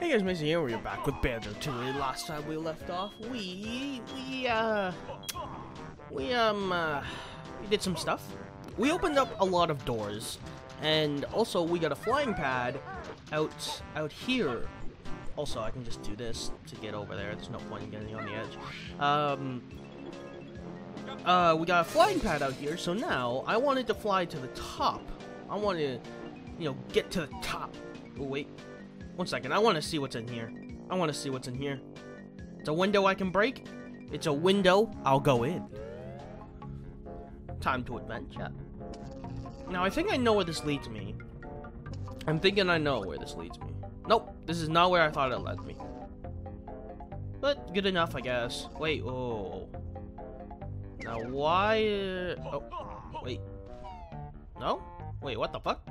Hey guys, Mason here. We're back with Banjo Tooie. Last time we left off, we we uh we um uh, we did some stuff. We opened up a lot of doors, and also we got a flying pad out out here. Also, I can just do this to get over there. There's no point in getting on the edge. Um, uh, we got a flying pad out here, so now I wanted to fly to the top. I want to, you know, get to the top. Oh, wait. One second. I want to see what's in here. I want to see what's in here. It's a window I can break. It's a window I'll go in. Time to adventure. Now, I think I know where this leads me. I'm thinking I know where this leads me. Nope, this is not where I thought it led me. But good enough, I guess. Wait, oh. Now, why... Uh, oh, wait. No? Wait, what the fuck?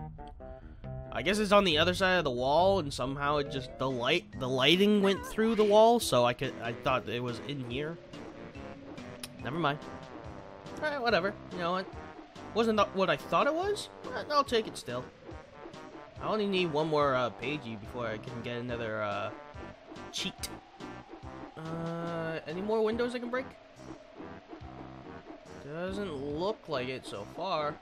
I guess it's on the other side of the wall, and somehow it just the light, the lighting went through the wall, so I could, I thought it was in here. Never mind. All right, whatever. You know what? Wasn't that what I thought it was? Eh, I'll take it still. I only need one more uh, pagey before I can get another uh, cheat. Uh, any more windows I can break? Doesn't look like it so far.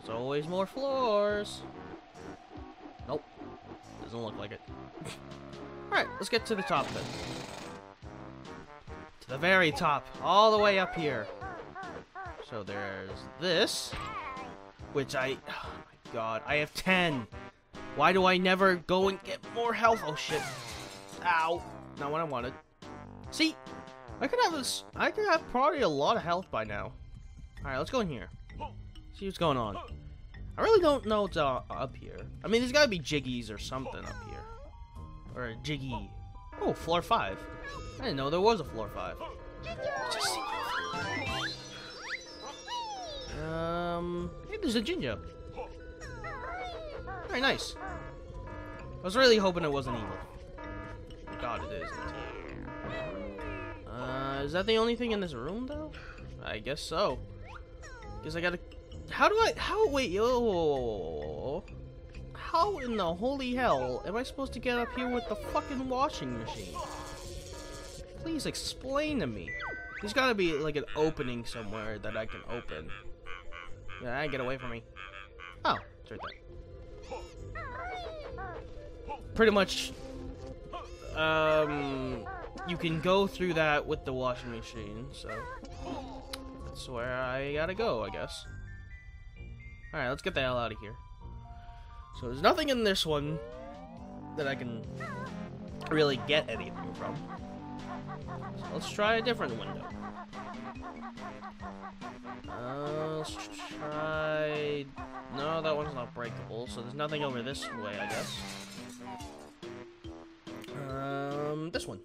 There's always more floors. Nope. Doesn't look like it. Alright, let's get to the top then. To the very top. All the way up here. So there's this. Which I... Oh my god. I have 10. Why do I never go and get more health? Oh shit. Ow. Not what I wanted. See? I could have this... I could have probably a lot of health by now. Alright, let's go in here. See what's going on. I really don't know what's uh, up here. I mean, there's gotta be jiggies or something up here. Or a jiggy. Oh, floor 5. I didn't know there was a floor 5. Um, hey, there's a ginger. Very nice. I was really hoping it wasn't evil. God, it is. Uh, is that the only thing in this room, though? I guess so. Because I gotta how do I? How? Wait, yo. How in the holy hell am I supposed to get up here with the fucking washing machine? Please explain to me. There's gotta be like an opening somewhere that I can open. Yeah, get away from me. Oh, it's right there. Pretty much, um, you can go through that with the washing machine, so that's where I gotta go, I guess. Alright, let's get the hell out of here. So there's nothing in this one that I can really get anything from. So let's try a different window. Uh, let's try... No, that one's not breakable, so there's nothing over this way, I guess. Um, this one.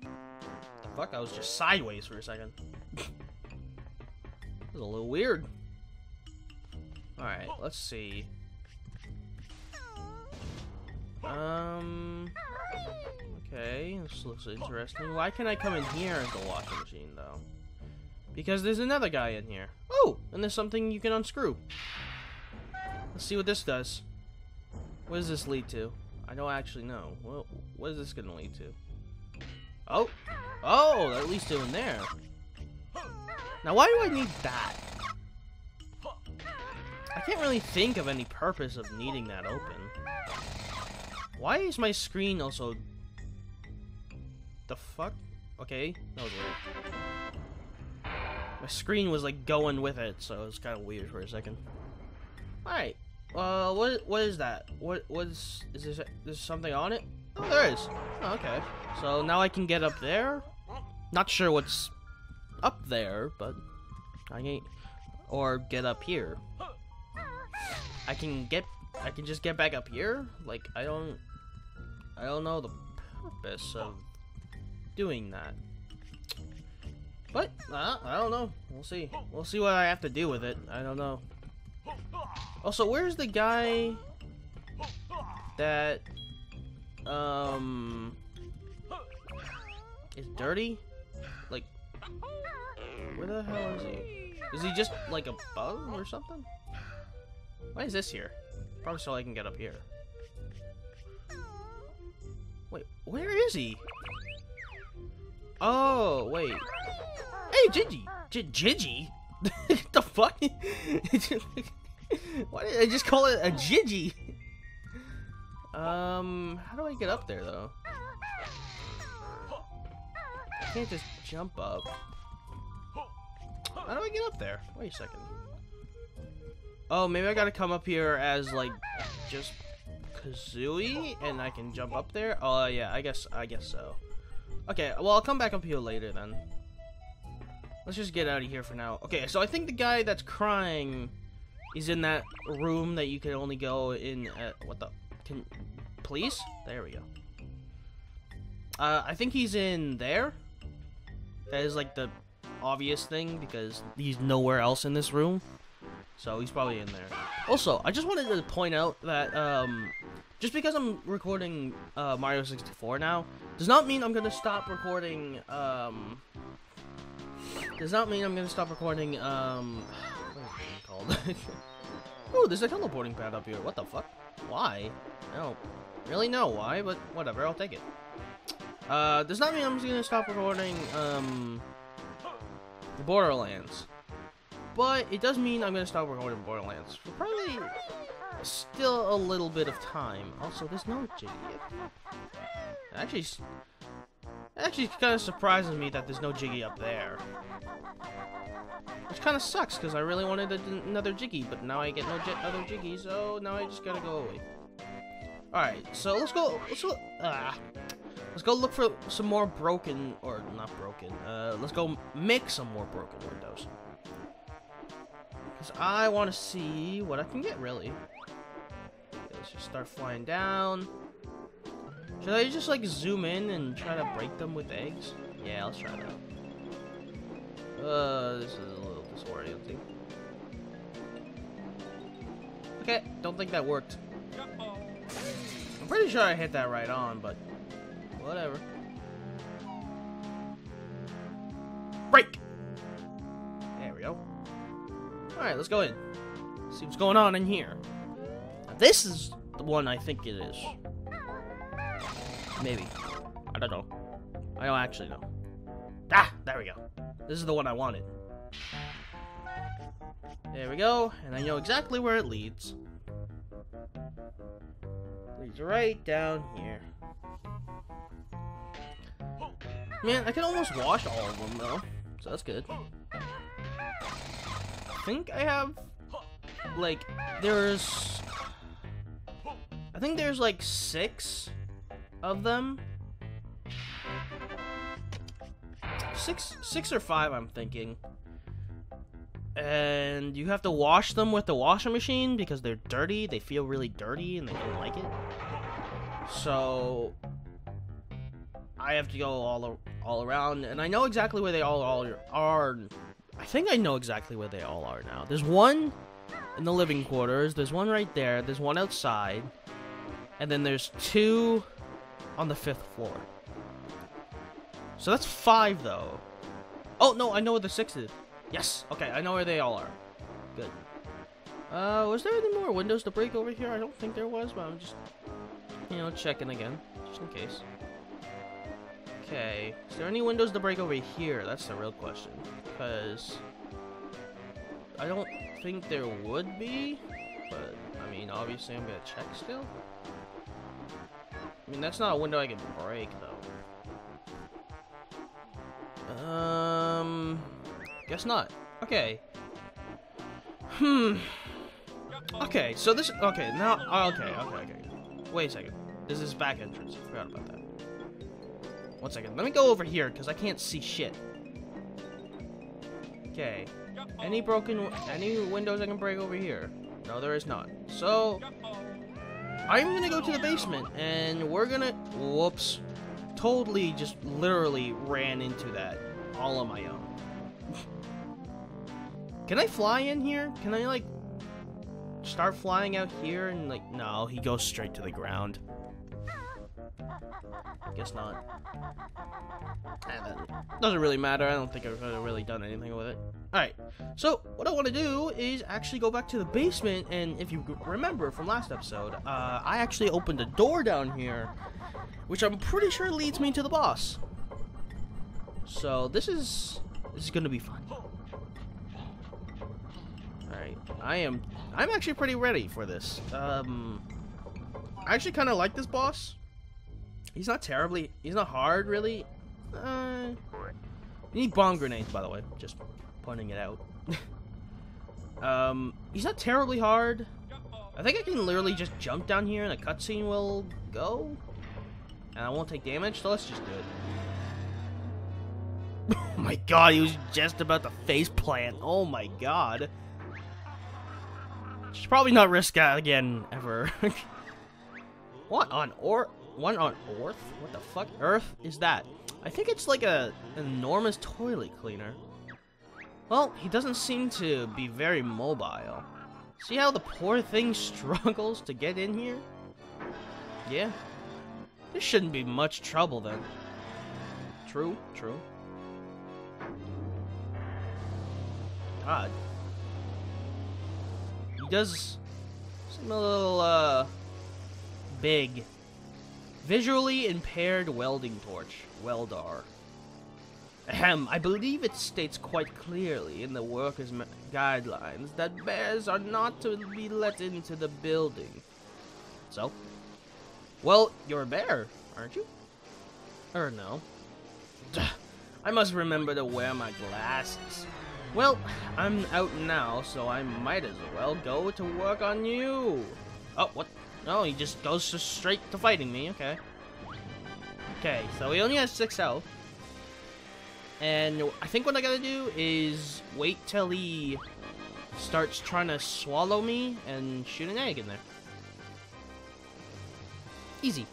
The fuck? I was just sideways for a second. this is a little weird. Alright, let's see. Um... Okay, this looks interesting. Why can't I come in here as the washing machine, though? Because there's another guy in here. Oh! And there's something you can unscrew. Let's see what this does. What does this lead to? I don't actually know. What, what is this going to lead to? Oh! Oh! That leads to in there. Now, why do I need that? I can't really think of any purpose of needing that open. Why is my screen also... The fuck? Okay, that was weird. My screen was like going with it, so it was kind of weird for a second. Alright, uh, what, what is that? What, what is, is this, there's something on it? Oh, there is. Oh, okay. So now I can get up there? Not sure what's up there, but I ain't, or get up here. I can get, I can just get back up here? Like, I don't, I don't know the purpose of doing that. But, uh, I don't know. We'll see. We'll see what I have to do with it. I don't know. Also, where's the guy that, um, is dirty? Like, where the hell is he? Is he just like a bug or something? Why is this here? Probably so I can get up here. Wait, where is he? Oh, wait. Hey, Gigi! G Gigi? the fuck? Why did I just call it a Gigi? Um, how do I get up there, though? I can't just jump up. How do I get up there? Wait a second. Oh, maybe I gotta come up here as, like, just Kazooie, and I can jump up there? Oh, uh, yeah, I guess, I guess so. Okay, well, I'll come back up here later, then. Let's just get out of here for now. Okay, so I think the guy that's crying is in that room that you can only go in at, what the, can, please? There we go. Uh, I think he's in there. That is, like, the obvious thing, because he's nowhere else in this room. So he's probably in there. Also, I just wanted to point out that, um, just because I'm recording, uh, Mario 64 now, does not mean I'm gonna stop recording, um, does not mean I'm gonna stop recording, um, what is it called? oh, there's a teleporting pad up here. What the fuck? Why? I don't really know why, but whatever, I'll take it. Uh, does not mean I'm just gonna stop recording, um, Borderlands. But it does mean I'm gonna stop recording Borderlands for probably still a little bit of time. Also, there's no Jiggy Actually, actually kind of surprises me that there's no Jiggy up there. Which kind of sucks, because I really wanted another Jiggy, but now I get no other Jiggy, so now I just gotta go away. Alright, so let's go, let's go, ah, let's go look for some more broken, or not broken, uh, let's go make some more broken windows. Because I want to see what I can get, really. Let's just start flying down. Should I just, like, zoom in and try to break them with eggs? Yeah, let's try that. Uh, this is a little disorienting. Okay, don't think that worked. I'm pretty sure I hit that right on, but whatever. Break! There we go. Alright, let's go in. See what's going on in here. This is the one I think it is. Maybe. I don't know. I don't actually know. Ah! There we go. This is the one I wanted. There we go, and I know exactly where it leads. Leads right down here. Man, I can almost wash all of them, though. So that's good think I have, like, there's, I think there's like six of them. Six, six or five, I'm thinking. And you have to wash them with the washing machine because they're dirty. They feel really dirty and they don't like it. So I have to go all all around, and I know exactly where they all, all are I think I know exactly where they all are now. There's one in the living quarters. There's one right there. There's one outside. And then there's two on the fifth floor. So that's five, though. Oh, no, I know where the sixth is. Yes, okay, I know where they all are. Good. Uh, was there any more windows to break over here? I don't think there was, but I'm just, you know, checking again, just in case. Okay, is there any windows to break over here? That's the real question. Because I don't think there would be, but I mean, obviously I'm gonna check still. I mean, that's not a window I can break, though. Um, guess not. Okay. Hmm. Okay, so this, okay, now, okay, okay, okay. Wait a second. This is back entrance. I forgot about that. One second. Let me go over here, because I can't see shit. Okay. Any broken... Any windows I can break over here? No, there is not. So... I'm gonna go to the basement, and we're gonna... Whoops. Totally just literally ran into that. All on my own. can I fly in here? Can I, like... Start flying out here and, like... No, he goes straight to the ground. Guess not. Eh, doesn't really matter. I don't think I've really done anything with it. Alright, so what I want to do is actually go back to the basement, and if you remember from last episode, uh, I actually opened a door down here, which I'm pretty sure leads me to the boss. So this is this is gonna be fun. Alright, I am I'm actually pretty ready for this. Um I actually kinda like this boss. He's not terribly he's not hard really. Uh you need bomb grenades by the way, just pointing it out. um he's not terribly hard. I think I can literally just jump down here and a cutscene will go. And I won't take damage, so let's just do it. Oh my god, he was just about to face plant. Oh my god. Should probably not risk that again, ever. what on or one on Earth? What the fuck Earth is that? I think it's like a enormous toilet cleaner. Well, he doesn't seem to be very mobile. See how the poor thing struggles to get in here? Yeah. This shouldn't be much trouble then. True, true. God. He does seem a little, uh, big. Visually impaired welding torch. Weldar. Ahem, I believe it states quite clearly in the workers' guidelines that bears are not to be let into the building. So? Well, you're a bear, aren't you? Or no? Duh, I must remember to wear my glasses. Well, I'm out now, so I might as well go to work on you. Oh, what? No, he just goes straight to fighting me. Okay. Okay, so he only has 6 health. And I think what I gotta do is wait till he starts trying to swallow me and shoot an egg in there. Easy.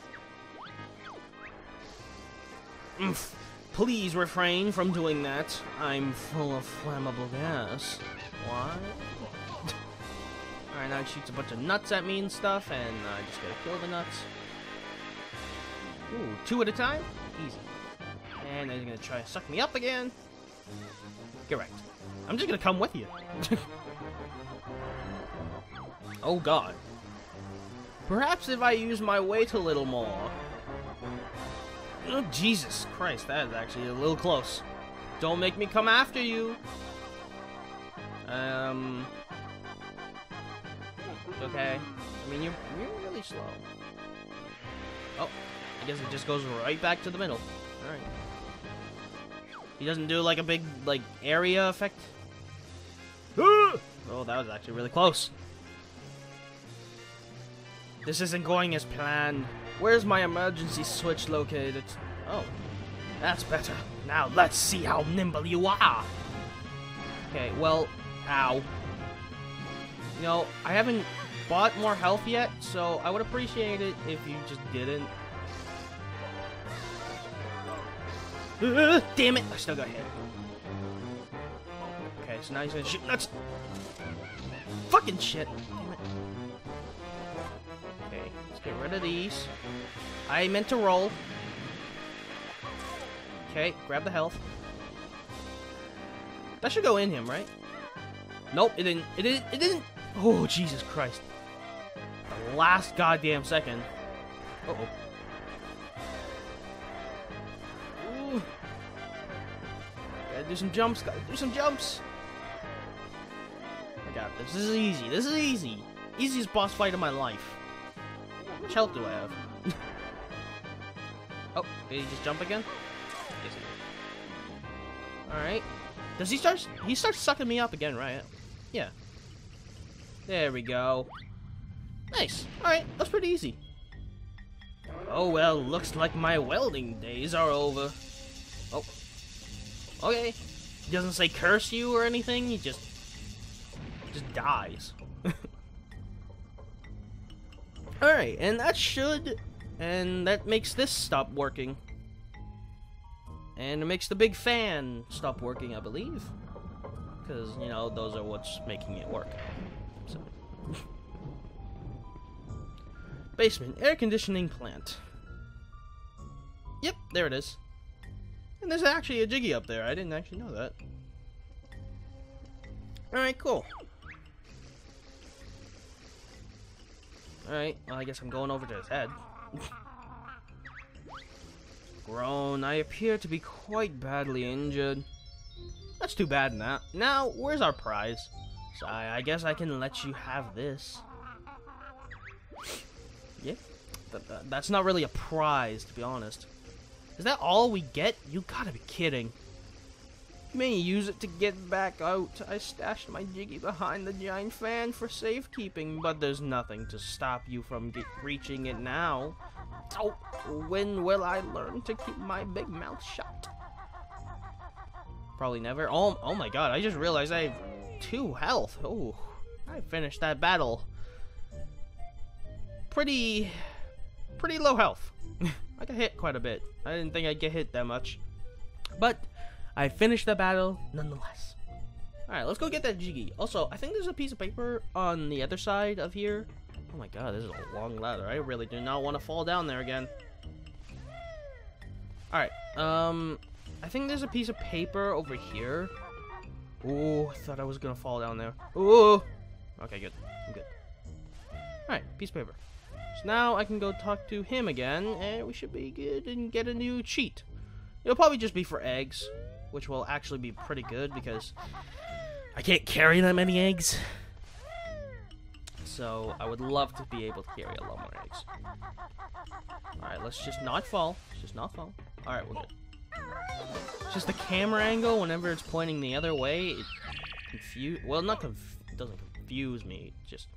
Oomph. Please refrain from doing that. I'm full of flammable gas. What? Alright, now he shoots a bunch of nuts at me and stuff, and I just gotta kill the nuts. Ooh, two at a time? Easy. And then he's gonna try to suck me up again. Correct. I'm just gonna come with you. oh god. Perhaps if I use my weight a little more, Oh, Jesus Christ, that is actually a little close. Don't make me come after you. Um. Okay. I mean, you're, you're really slow. Oh, I guess it just goes right back to the middle. Alright. He doesn't do like a big, like, area effect? oh, that was actually really close. This isn't going as planned. Where's my emergency switch located? Oh, that's better. Now let's see how nimble you are. Okay, well, ow. You know, I haven't bought more health yet, so I would appreciate it if you just didn't. Uh, damn it! I still got hit. Okay, so now he's gonna shoot nuts. Fucking shit. Okay, let's get rid of these. I meant to roll. Okay, grab the health. That should go in him, right? Nope, it didn't. It didn't. It didn't. Oh, Jesus Christ. Last goddamn second. Uh oh. Ooh. Gotta do some jumps. Gotta do some jumps. I got this. This is easy. This is easy. Easiest boss fight of my life. Much health do I have? oh, did he just jump again? Alright. Does he start... He starts sucking me up again, right? Yeah. There we go. Nice. Alright, that's pretty easy. Oh well, looks like my welding days are over. Oh. Okay. He doesn't say curse you or anything, he just... just dies. Alright, and that should... And that makes this stop working. And it makes the big fan stop working, I believe. Because, you know, those are what's making it work. Basement, air conditioning plant. Yep, there it is. And there's actually a Jiggy up there. I didn't actually know that. Alright, cool. Alright, well, I guess I'm going over to his head. Groan, I appear to be quite badly injured. That's too bad now. Now, where's our prize? So I, I guess I can let you have this. Yeah, that, that, that's not really a prize, to be honest. Is that all we get? You gotta be kidding. You may use it to get back out. I stashed my Jiggy behind the giant fan for safekeeping, but there's nothing to stop you from reaching it now. Oh, when will I learn to keep my big mouth shut? Probably never. Oh, oh my god, I just realized I have two health. Oh, I finished that battle. Pretty, pretty low health. I got hit quite a bit. I didn't think I'd get hit that much. But, I finished the battle nonetheless. Alright, let's go get that Jiggy. Also, I think there's a piece of paper on the other side of here. Oh my god, this is a long ladder. I really do not want to fall down there again. Alright, um, I think there's a piece of paper over here. Oh, I thought I was gonna fall down there. Oh, okay, good. I'm good. Alright, piece of paper. So now I can go talk to him again, and we should be good and get a new cheat. It'll probably just be for eggs, which will actually be pretty good because I can't carry that many eggs. So I would love to be able to carry a lot more eggs. Alright, let's just not fall. Let's just not fall. Alright, we're good. It's just the camera angle, whenever it's pointing the other way, it confuse. Well, not conf doesn't confuse me. It just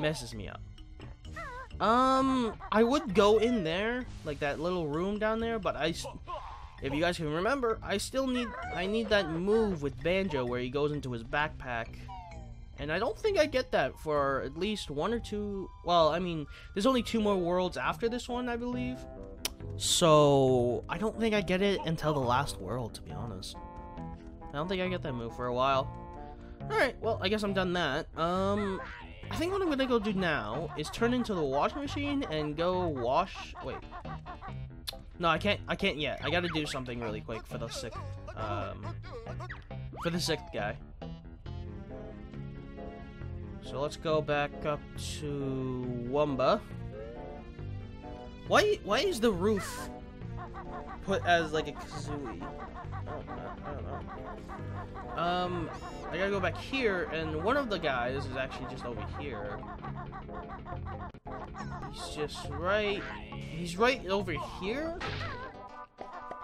messes me up. Um, I would go in there, like that little room down there, but I, if you guys can remember, I still need, I need that move with Banjo where he goes into his backpack. And I don't think I get that for at least one or two, well, I mean, there's only two more worlds after this one, I believe. So, I don't think I get it until the last world, to be honest. I don't think I get that move for a while. Alright, well, I guess I'm done that. Um, I think what I'm gonna go do now is turn into the washing machine and go wash... Wait. No, I can't, I can't yet. I gotta do something really quick for the sick, um, for the sick guy. So let's go back up to Wumba. Why why is the roof put as like a kazooie? I don't, I don't know. Um, I gotta go back here, and one of the guys is actually just over here. He's just right. He's right over here.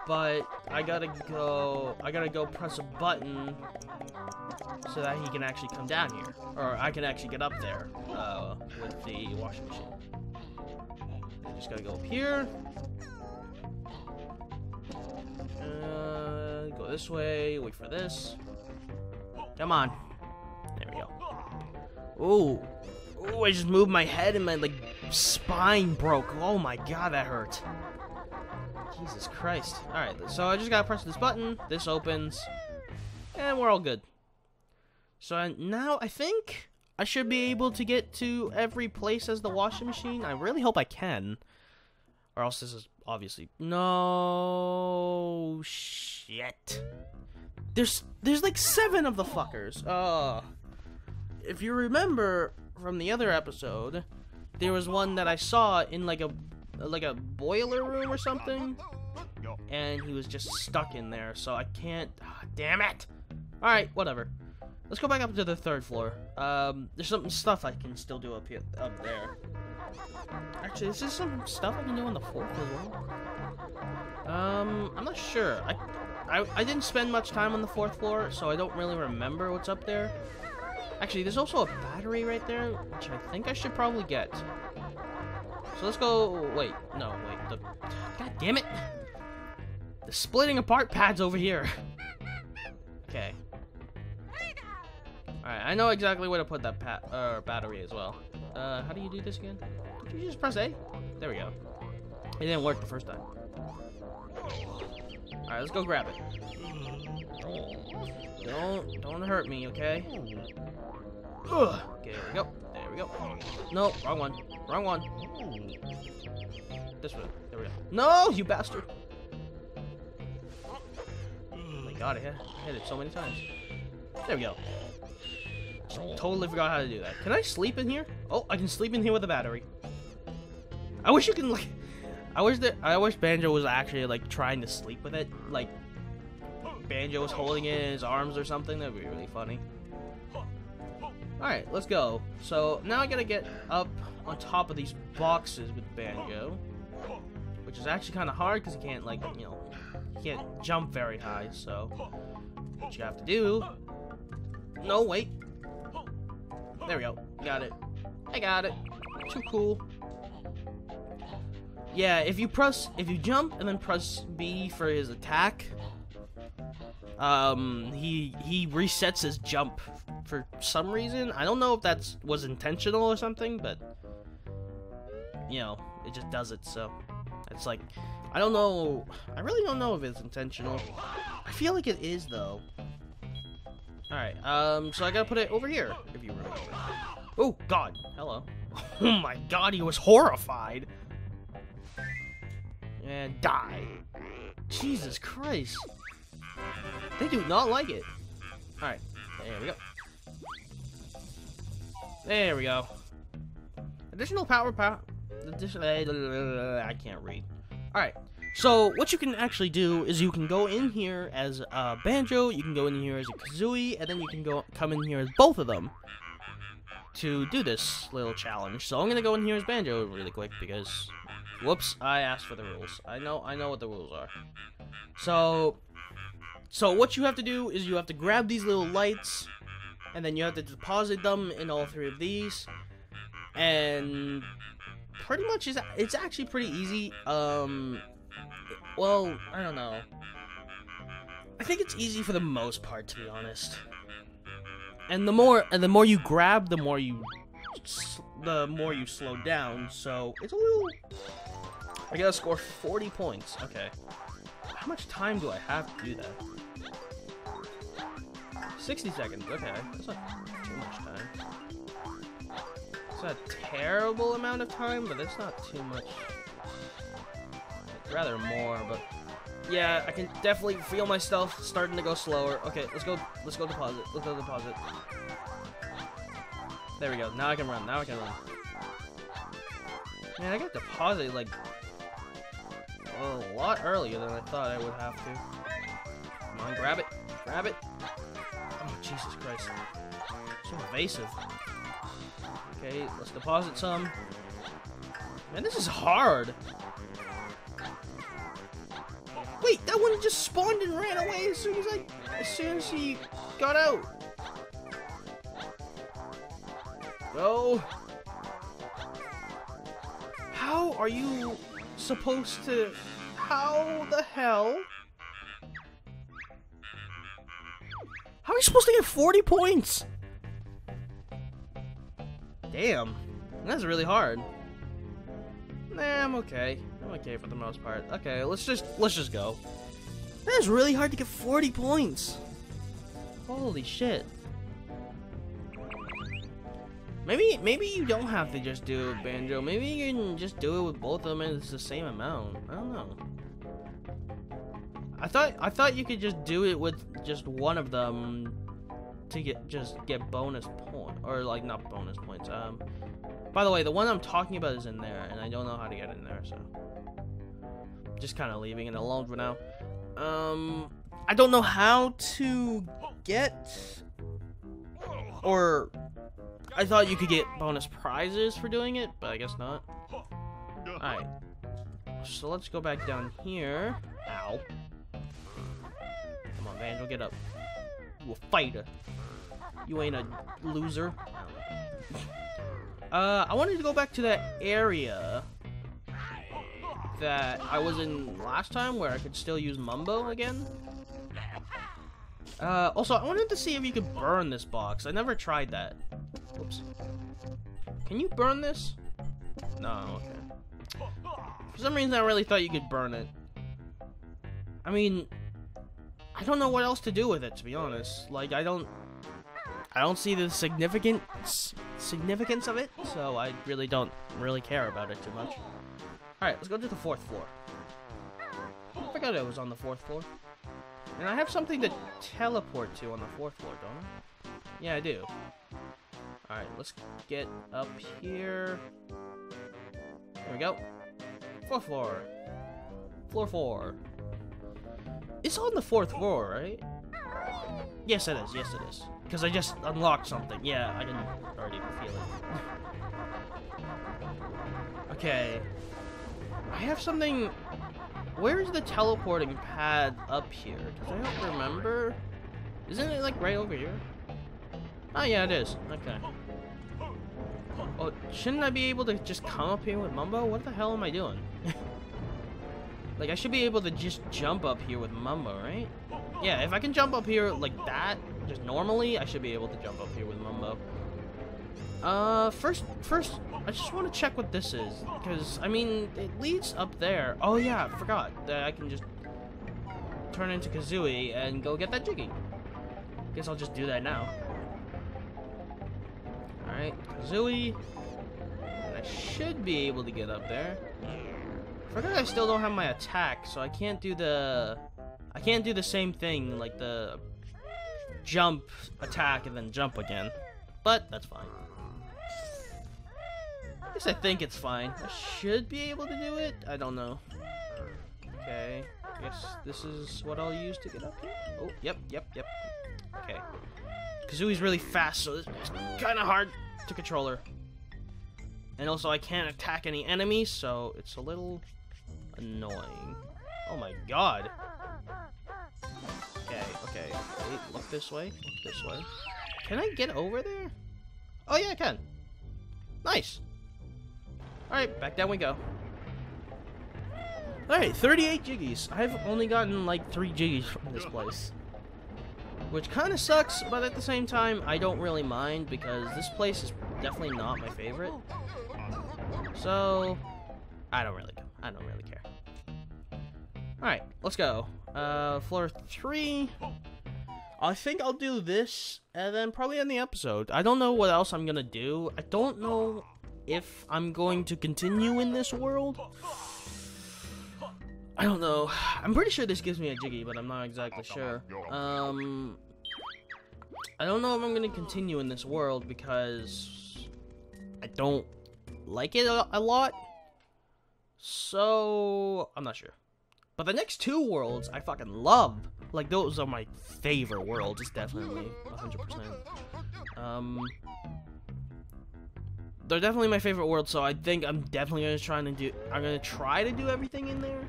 But I gotta go. I gotta go press a button so that he can actually come down here, or I can actually get up there uh, with the washing machine. I Just gotta go up here. Uh, go this way, wait for this. Come on. There we go. Ooh. Ooh, I just moved my head and my, like, spine broke. Oh my god, that hurt. Jesus Christ. Alright, so I just gotta press this button, this opens, and we're all good. So now I think I should be able to get to every place as the washing machine. I really hope I can. Or else this is obviously... No... Shit. There's, there's like seven of the fuckers. Uh, if you remember from the other episode, there was one that I saw in like a like a boiler room or something, and he was just stuck in there. So I can't. Oh, damn it! All right, whatever. Let's go back up to the third floor. Um, there's some stuff I can still do up here, up there. Actually, is there some stuff I can do on the fourth as well? Um, I'm not sure. I, I, I didn't spend much time on the fourth floor, so I don't really remember what's up there. Actually, there's also a battery right there, which I think I should probably get. So let's go... Wait, no, wait. The, God damn it! The splitting apart pad's over here. okay. Alright, I know exactly where to put that pat uh, battery as well. Uh, how do you do this again? Did you just press A? There we go. It didn't work the first time. Alright, let's go grab it. Don't, don't hurt me, okay? Ugh. Okay, there we go. There we go. No, wrong one. Wrong one. This one. There we go. No, you bastard. Oh my god, I hit, I hit it so many times. There we go. Totally forgot how to do that. Can I sleep in here? Oh, I can sleep in here with a battery. I wish you can like. I wish that I wish Banjo was actually like trying to sleep with it. Like Banjo was holding it in his arms or something. That'd be really funny. Alright, let's go. So now I gotta get up on top of these boxes with Banjo. Which is actually kind of hard because you can't like, you know, you can't jump very high. So what you have to do... No, wait. There we go. Got it. I got it. Too cool. Yeah, if you press, if you jump and then press B for his attack, um, he he resets his jump for some reason. I don't know if that was intentional or something, but you know, it just does it. So it's like, I don't know. I really don't know if it's intentional. I feel like it is though. All right. Um. So I gotta put it over here. If you remember. Oh God. Hello. Oh my God. He was horrified and die. Jesus Christ. They do not like it. Alright, there we go. There we go. Additional power power. I can't read. Alright, so what you can actually do is you can go in here as a Banjo, you can go in here as a Kazooie, and then you can go come in here as both of them to do this little challenge. So I'm gonna go in here as Banjo really quick because Whoops, I asked for the rules. I know I know what the rules are. So so what you have to do is you have to grab these little lights and then you have to deposit them in all three of these. And pretty much is it's actually pretty easy. Um well, I don't know. I think it's easy for the most part to be honest. And the more and the more you grab, the more you the more you slow down. So it's a little I gotta score 40 points. Okay. How much time do I have to do that? 60 seconds. Okay. That's not too much time. It's a terrible amount of time, but it's not too much. Rather more, but yeah, I can definitely feel myself starting to go slower. Okay, let's go. Let's go deposit. Let's go deposit. There we go. Now I can run. Now I can run. Man, I got deposit like a lot earlier than I thought I would have to. Come on, grab it. Grab it. Oh, Jesus Christ. So evasive. Okay, let's deposit some. Man, this is hard. Wait, that one just spawned and ran away as soon as I, as soon as he got out. Go. How are you supposed to... How the hell? How are you supposed to get 40 points? Damn. That's really hard. Nah, I'm okay. I'm okay for the most part. Okay, let's just let's just go. That is really hard to get 40 points. Holy shit. Maybe maybe you don't have to just do banjo. Maybe you can just do it with both of them and it's the same amount. I don't know. I thought I thought you could just do it with just one of them to get just get bonus point or like not bonus points. Um by the way, the one I'm talking about is in there and I don't know how to get in there, so just kind of leaving it alone for now. Um I don't know how to get or I thought you could get bonus prizes for doing it, but I guess not. Alright. So let's go back down here. Ow. Come on, Vandal, get up. You a fighter. You ain't a loser. uh, I wanted to go back to that area that I was in last time where I could still use Mumbo again. Uh, also, I wanted to see if you could burn this box. I never tried that. Whoops. Can you burn this? No, okay. For some reason, I really thought you could burn it. I mean, I don't know what else to do with it, to be honest. Like, I don't... I don't see the significance significance of it, so I really don't really care about it too much. Alright, let's go to the fourth floor. I forgot it was on the fourth floor. And I have something to teleport to on the fourth floor, don't I? Yeah, I do. Alright, let's get up here. There we go. Fourth floor. Floor four. It's on the fourth floor, right? Yes, it is. Yes, it is. Because I just unlocked something. Yeah, I can already feel it. okay. I have something... Where's the teleporting pad up here? Because I remember. Isn't it, like, right over here? Oh, yeah, it is. Okay. Oh, shouldn't I be able to just come up here with Mumbo? What the hell am I doing? like, I should be able to just jump up here with Mumbo, right? Yeah, if I can jump up here like that, just normally, I should be able to jump up here with Mumbo. Uh, first, first, I just want to check what this is, because, I mean, it leads up there. Oh yeah, I forgot that I can just turn into Kazooie and go get that Jiggy. Guess I'll just do that now. Alright, Kazooie. I should be able to get up there. Forgot I still don't have my attack, so I can't do the... I can't do the same thing, like the jump, attack, and then jump again. But, that's fine. At least I think it's fine. I should be able to do it? I don't know. Okay. I guess this is what I'll use to get up here. Oh, yep, yep, yep. Okay. Kazooie's really fast, so it's kind of hard to control her. And also, I can't attack any enemies, so it's a little annoying. Oh my god. Okay, okay. Wait, look this way. Look this way. Can I get over there? Oh yeah, I can. Nice. Alright, back down we go. Alright, 38 jiggies. I've only gotten like 3 jiggies from this place. Which kind of sucks, but at the same time, I don't really mind because this place is definitely not my favorite. So, I don't really, I don't really care. Alright, let's go. Uh, floor three. I think I'll do this, and then probably end the episode. I don't know what else I'm gonna do. I don't know if I'm going to continue in this world. I don't know. I'm pretty sure this gives me a Jiggy, but I'm not exactly sure. Um, I don't know if I'm gonna continue in this world because I don't like it a, a lot. So, I'm not sure. But the next two worlds, I fucking love. Like, those are my favorite worlds. Definitely 100%. Um, they're definitely my favorite worlds, so I think I'm definitely gonna try to do. I'm gonna try to do everything in there,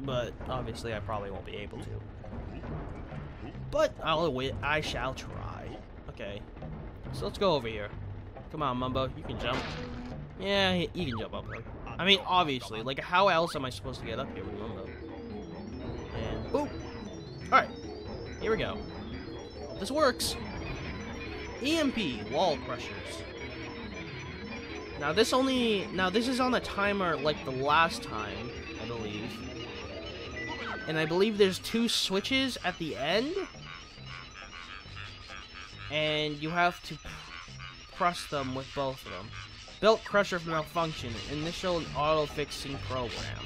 but obviously I probably won't be able to. But I'll wait. I shall try. Okay, so let's go over here. Come on, Mumbo, you can jump. Yeah, you can jump up there. I mean, obviously, like, how else am I supposed to get up here with Mumbo? And boop. Alright. Here we go. This works. EMP wall crushers. Now this only now this is on the timer like the last time, I believe. And I believe there's two switches at the end. And you have to press them with both of them. Belt Crusher malfunction. Initial auto-fixing program.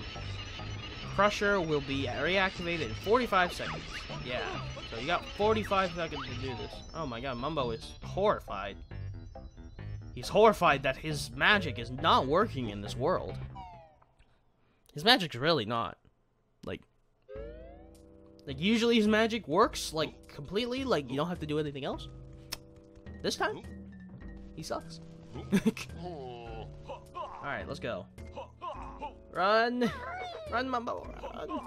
Crusher will be reactivated in 45 seconds. Yeah. So you got 45 seconds to do this. Oh my god, Mumbo is horrified. He's horrified that his magic is not working in this world. His magic's really not. Like, like usually his magic works, like, completely, like, you don't have to do anything else. This time, he sucks. Alright, let's go. Run! Run, Mumbo, run!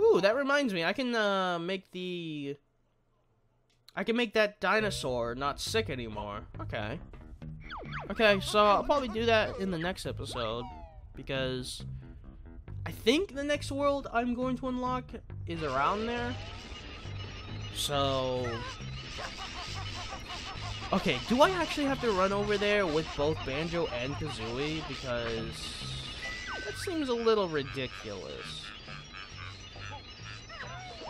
Ooh, that reminds me, I can, uh, make the... I can make that dinosaur not sick anymore. Okay. Okay, so I'll probably do that in the next episode, because... I think the next world I'm going to unlock is around there. So... Okay, do I actually have to run over there with both Banjo and Kazooie? Because that seems a little ridiculous.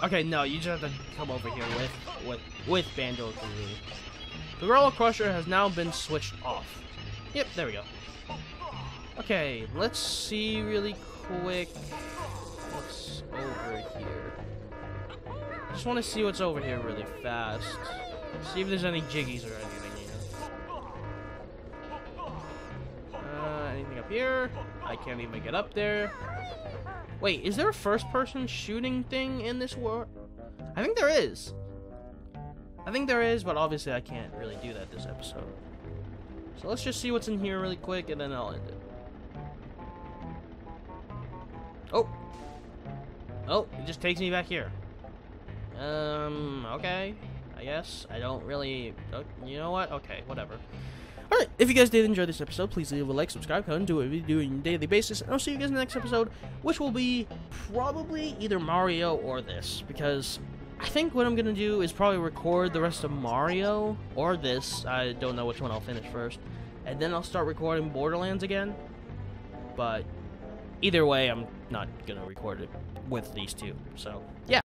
Okay, no, you just have to come over here with with with Kazooie. The Gorilla Crusher has now been switched off. Yep, there we go. Okay, let's see really quick what's over here. Just want to see what's over here really fast. See if there's any jiggies or anything, anything up here? I can't even get up there. Wait, is there a first-person shooting thing in this world? I think there is. I think there is, but obviously I can't really do that this episode. So let's just see what's in here really quick, and then I'll end it. Oh. Oh, it just takes me back here. Um, okay. I guess. I don't really... Oh, you know what? Okay, whatever. Alright, if you guys did enjoy this episode, please leave a like, subscribe, comment, do what we do on a daily basis, and I'll see you guys in the next episode, which will be probably either Mario or this, because I think what I'm going to do is probably record the rest of Mario, or this, I don't know which one I'll finish first, and then I'll start recording Borderlands again, but either way, I'm not going to record it with these two, so, yeah.